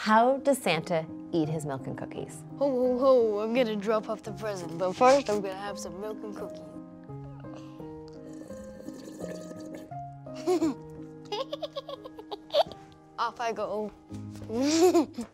How does Santa eat his milk and cookies? Ho, ho, ho, I'm gonna drop off the present, but first I'm gonna have some milk and cookies. off I go.